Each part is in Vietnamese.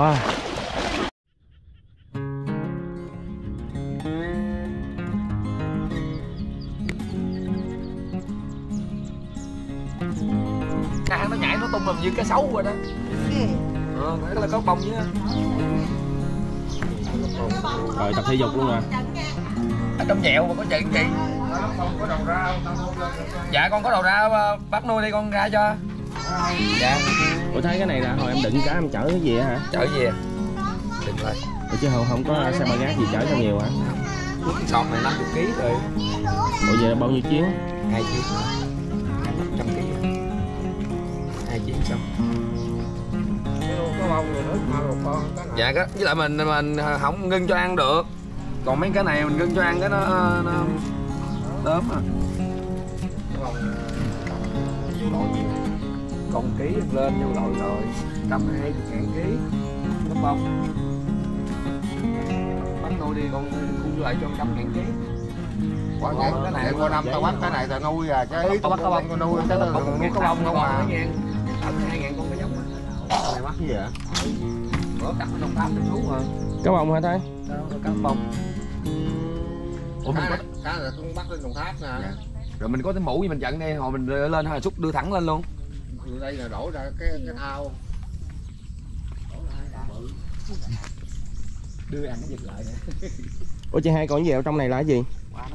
Wow. Cá nó nhảy nó tung làm như cá sấu rồi đó Ờ, đó là có bông chứ Rồi tập thể dục luôn à. Ở trong nhẹo mà có chuyện gì Dạ con có đầu ra ờ, bắt nuôi đi con ra cho Dạ Ủa thấy cái này là hồi em định cá em chở cái gì hả? Chở về Đừng rồi. Ủa chứ không không có xe ba gác gì chở cho nhiều hả? Sọt này 50 kg rồi. Ủa vậy là bao nhiêu chuyến? hai chiếc trăm kg hai chiếc xong dạ có với lại mình mình không ngưng cho ăn được. Còn mấy cái này mình ngưng cho ăn cái nó nó đớm à còn ký lên vô lội rồi trăm hai ngàn ký nó bông bắt nuôi đi con thu lại cho trăm ngàn ký Quá vậy, cái này qua năm tao bắt cái này tao nuôi à, cái ý tao bắt cá bông tao nuôi, cái tao nuôi cá bông không à. Ở hai ngàn con cái giống á. Này bắt gì vậy? Bữa đặt nó tám xuống rồi. Cá bông hả thấy? Đó, cá bông. Ủa mình Cá có, này, cá này cũng bắt lên Đồng Tháp nè. rồi mình có cái mũ gì mình chặn đây, hồi mình lên hay là xúc đưa thẳng lên luôn. Từ đây là đổ ra cái cái thao. Đưa ăn cái giật lại nè. Ủa chị hai còn gì ở trong này là cái gì?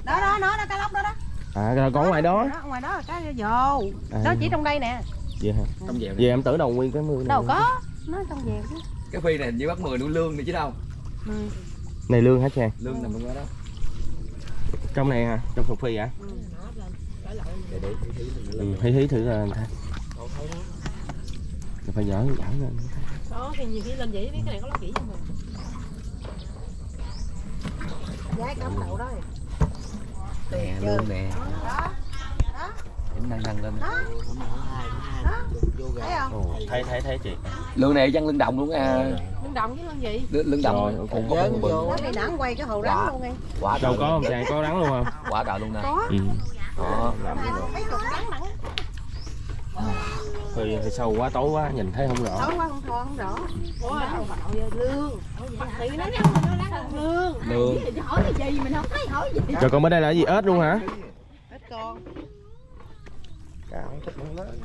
đó đó nó đó cá lóc đó đó À rồi còn ngoài đó. ngoài đó là cá dồ À, đó chỉ trong đây nè Vậy hả? Trong dèo. Vậy em tưởng đầu nguyên cái mưa này. đâu có nó trong vèo chứ Cái phi này như bắt 10 nuôi lương này chứ đâu. ừ. Này lương hả chị? Lương nằm trong đó đó. Trong này hả? Trong sụp phi hả? Để Ừ, hí hí thử là thấy. Phải dở dở lên. đó thì nhiều khi lên vậy biết cái này có lóc chỉ cho mình giá cắm đậu đó Nè lương nè. Em nâng nâng lên. thấy không thấy thấy thấy chị. Lương này chân lưng đồng luôn à. lưng đồng với lưng gì lương đồng. Rồi, Còn có con bự. nó bị nặng quay cái hồ rắn luôn đi Quả Đâu có luôn. không có rắn luôn không? Quả đời luôn nè. có Ừ. Đó. mấy chục rắn Hơi, hơi sâu quá tối quá nhìn thấy không rõ. tối quá không thò không rõ ủa lương thì nó lương Lương. hỏi cái gì mình không thấy hỏi gì Rồi còn bên đây là gì ếch luôn hả? hết con Cá không thích không lớn.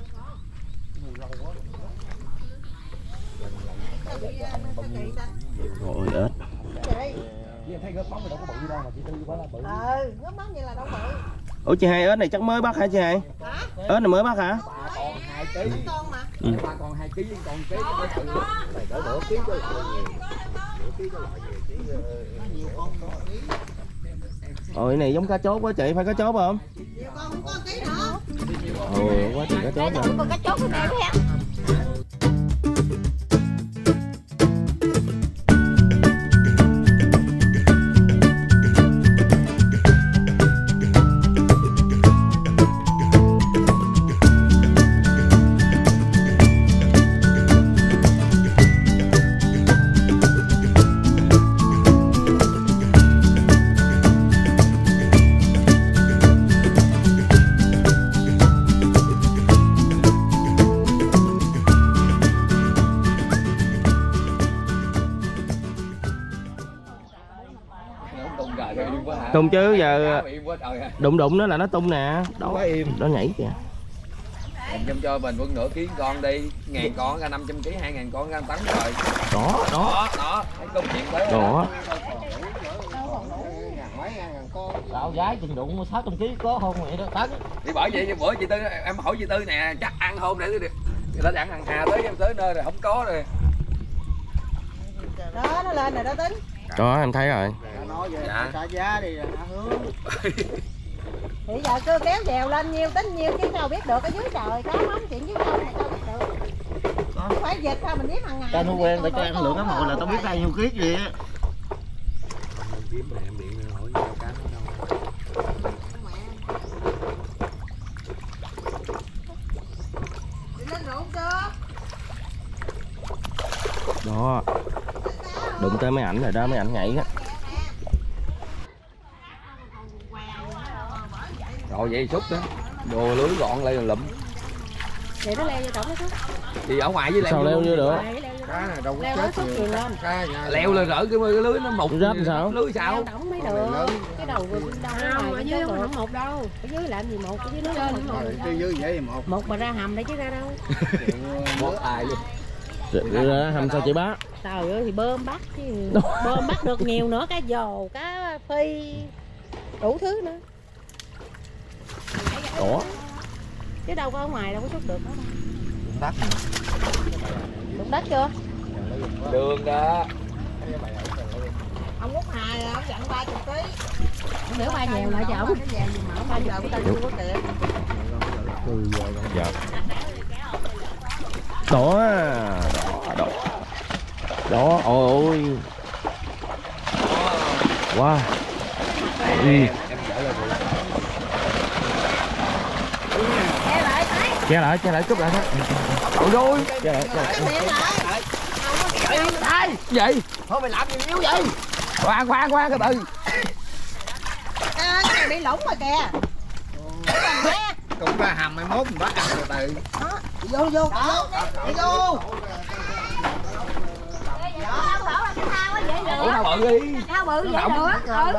Ôi ếch. thấy gớp bóng đâu có bự đâu mà chị tư quá là bự. ừ vậy là đâu bự Ủa chị hai ếch này chắc mới bắt hả chị hai? hả Ếch này mới bắt hả? 2 kg. con mà Ừ. Ba con 2 kg con ký nó tự Này nửa ký cho lại nhiều. Nửa ký cho lại nhiều ký. Ôi cái này giống cá chốt quá chị, phải cá chốt không? nhiều con không có ký nữa Ồ quá trời cá chốt rồi. con cá chốt im quá hả? Tung chứ giờ đụng đụng nó là nó tung nè. Đó, Quá im. nó nhảy kìa. Mình chăm cho bình quân nửa ký con đi, ngàn con ra 500 kg, 2000 con ra tấn rồi. Đó, đó, Đó, đó, thấy công chuyện tới rồi. đó. Mấy ngàn con. Đạo gái chừng đụng 600 kg có không vậy đó tấn. Thì bởi vậy bữa chị Tư em hỏi chị Tư nè, chắc ăn không để được. Người ta dặn hàng hà tới em tới nơi rồi không có rồi. đó nó lên rồi đó tính Có em thấy rồi. Dạ. trả giá đi hướng. thì giờ cứ kéo dèo lên nhiêu tính nhiêu chứ sao biết được ở dưới trời cá mắm chuyện dưới sông này sao biết được phải dịch sao mình biết hàng ngày Tao nuôi quen tao cho ăn lượng cá mồi là tao biết bao nhiêu ký gì á. Đi lên ruộng chưa Đó. Đụng tới mấy ảnh rồi đó, mấy ảnh nhảy á. Rồi vậy xúc đó. Đồ lưới gọn lại lụm. vậy nó leo vô trỏng chút Thì ở ngoài với lại Sao leo vô được? Leo cá này đâu có leo chết lên. Cá nhà leo lên gỡ cái, cái lưới nó một Ráp sao? lưới sao? Leo đổng mới được. cái đầu đâu không ở dưới không một đâu. Ở dưới làm gì một ở dưới nó lên. một cái dưới dễ một. Một mà ra hầm để chứ ra đâu. Một tài luôn. Rồi hầm sao chị bá trời ơi thì bơm bắt chứ. Bơm bắt được nhiều nữa cá dồ cá phi đủ thứ nữa. Ủa? Chứ đâu có ở ngoài đâu có xuất được đó. Đất đụng đất chưa? Đường đó. Ông út hài ông dặn ba chục ký. Ông đểu ba nhiều lại cho ông ba chục ký tao chưa có kìa Dạ. Đó Đó Ôi ôi. Wow ừ. Che lại che lại cúp lại đó Ôi ôi Che lại che lại. Vậy? Thôi mày làm gì yếu vậy? Khoan khoan khoan cái từ à, cái này bị lủng rồi kìa. Cũng ra hầm mai mốt mình bắt ăn từ từ vô vô vô. Đi vô ủa tao bự đi Sao bự vậy nữa? Ừ.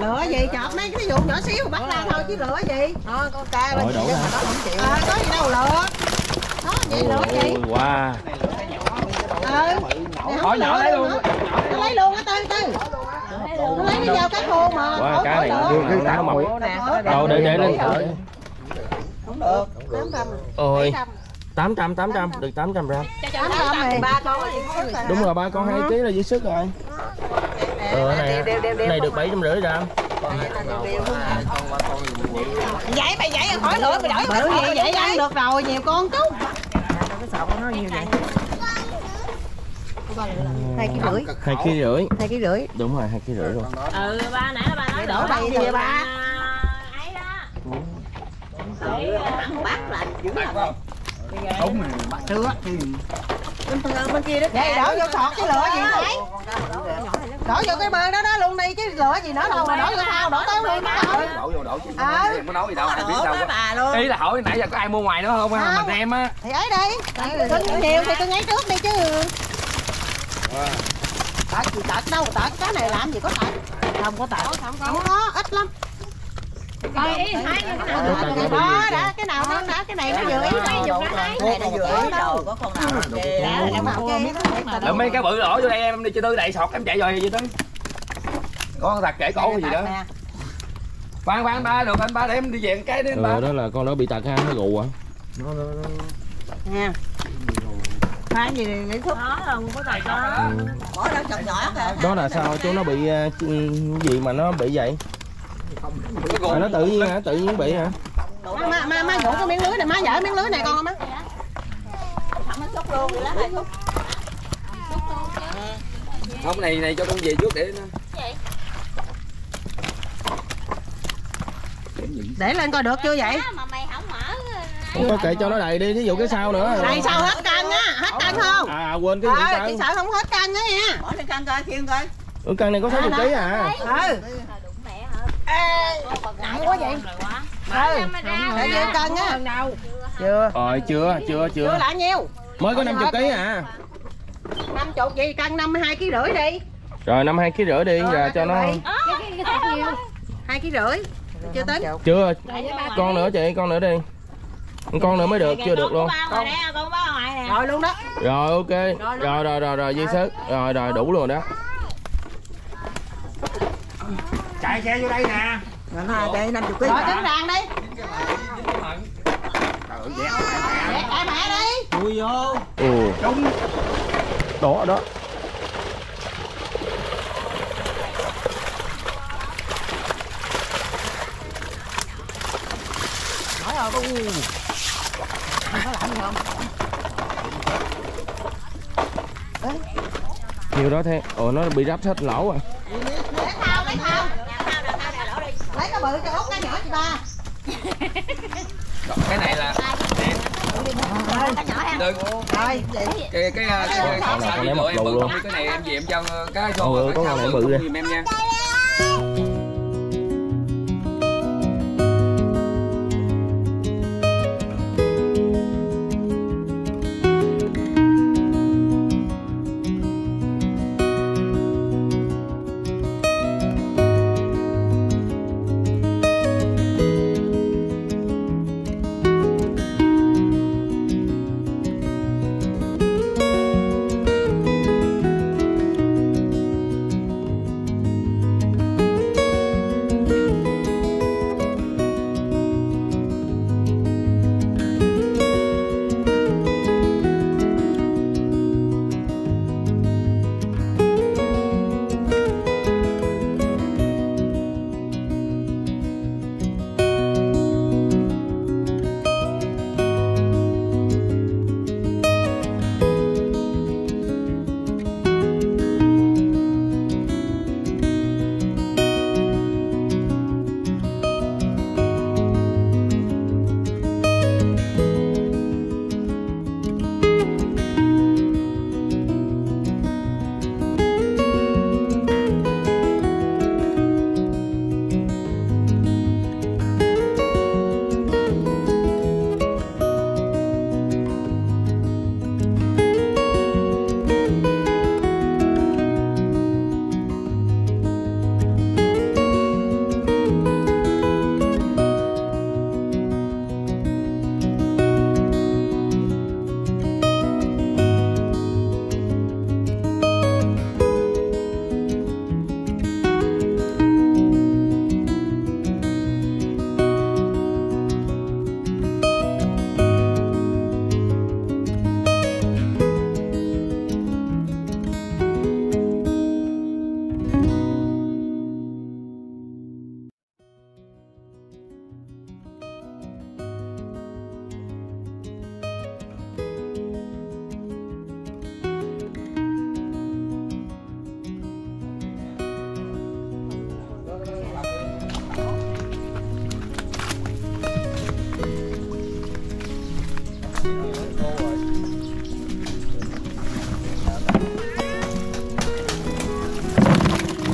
Lửa gì chọt mấy cái vụ nhỏ xíu bắt ra thôi chứ lửa gì? Thôi con ca bên ra. mà nó không chịu. Ờ có gì đâu lửa. Nó gì lửa gì? Ôi wow Ừ. hỏi nhỏ lấy luôn Nó lấy luôn á tư tư. Nó lấy đi vào cái khô mà. Khỏi cá này lửa. nó nó mập Đâu để để lên thử Không được. 800. Ôi 700. 800 800 được 800 gram. 800 này. Ba con Đúng rồi ba con 2 kg là dư sức rồi. Ờ này cái này được 750 gram Vậy mày vậy khỏi lửa mày đổi bự vậy vậy ăn được rồi nhiều con chút. hai ký rưỡi. 2 kg rưỡi. Hai ký rưỡi. Đúng rồi 2 kg rưỡi luôn ừ ba nãy ba nói đổ đầy thì ba. ấy đó. Bác lại. Dữ đúng rồi trước thì bên kia đó vậy đổ vô sọt cái lửa gì thấy đổ vô cái bơ đó đó luôn đi chứ lửa gì nữa đâu mà đổ vô thao đổ tới luôn đổ vô đổ chứ Ờ. có nói gì đâu ai biết đâu bà ý là hỏi nãy giờ có ai mua ngoài nữa không Không. mình em á thì ấy đi cưng nhiều thì cưng ấy trước đi chứ tạt gì tạt đâu tạt cái này làm gì có tạt không có tạt không có ít lắm coi ý hai cái nào cái đó đã cái nào nó đã cái này nó vừa ý mấy cái này nó vừa ý đâu có con nào đã là màu kia Là mấy cái bự đổ vô đây em đi chơi tư đầy sọt em chạy rồi gì đó có con thật kể cổ gì đó. khoan khoan ba được anh ba để em đi về cái đi anh ba. Ừ đó là con đó bị tạt ha nó gù à. Nha khoan gì để thuốc đó là không có tài cho ừ. bỏ ra chồng nhỏ kìa. Đó là sao? Chú nó bị gì mà nó bị vậy à, Nó tự nhiên hả? Tự nhiên bị hả? Má má má má nhổ cái miếng lưới này má dở miếng lưới này con má. Không này này cho con về trước để nó để lên coi được chưa vậy? Mà mày không mở Không có kệ cho nó đầy đi ví dụ cái sau nữa. Này sao hết cân á hết cân không? À, à quên cái gì ờ cân? chị sợ không hết cân á nha. Bỏ lên cân coi khiêng coi. Ừ, cân này có 60 kg à. Ừ hả nặng quá vậy. Ừ để nhiêu cân á. Chưa Rồi. Chưa. Chưa chưa chưa. Là nhiêu? Mới có 50 kg à. Năm chục gì cân năm hai ký rưỡi đi. Rồi năm 2 kg rưỡi đi giờ cho nó hai ký rưỡi. Chưa tính. Chưa. Con nữa chị con nữa đi. Con nữa mới được chưa được luôn. con ngoài đây con ba ngoài nè. Rồi luôn đó. Rồi ok. Rồi rồi rồi rồi dư sức. Rồi rồi đủ luôn đó chạy xe vô đây nè. Rồi đây năm chục ký. Rồi trứng rang đi. Dẹp cãi mẹ đi. Chui vô. Ừ. Đó đó. Nhiều đó thế. Ồ nó bị rách hết lỗ à lấy thao lấy thao lấy cái bự cho út cái nhỏ chị ba cái này là đừng rồi cái cái cái cái cái Con này con này cái mập em lù bự luôn. không biết cái này em về em cho cái Ừ, xô ừ, có con này bự đi. giùm em nha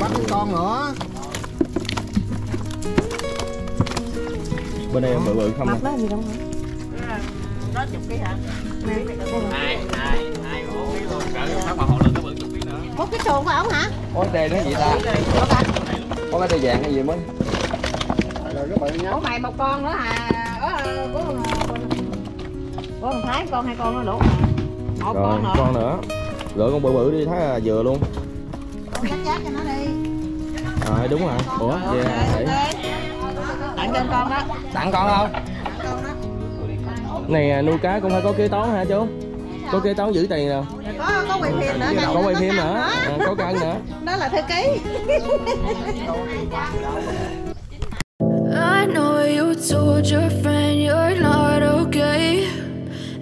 bắt cái con nữa bên đây em bự bự không. Mập đó gì đâu hả? Đó chục ký hả? hai hai hai hộ cỡ thắt mà hộ lên cái bự chục ký nữa Một cái xuồng của ổng hả? cái đê nó gì ta có cái đê vàng hay gì mới rồi nhá Ủa mày một con nữa hả? Ủa, của của thằng Thái con hai con nó đủ hả? Một rồi con nữa. con nữa gửi con bự bự đi thấy là vừa luôn Con dắt dắt cho nó đi. rồi đúng rồi ủa về để Tặng cho con đó. tặng con không này à, nuôi cá cũng phải có kế toán hả chú có kế toán giữ tiền nè Có có quay phim nữa. có quay phim nữa à, có cân nữa Đó là thư ký. I know you told your friend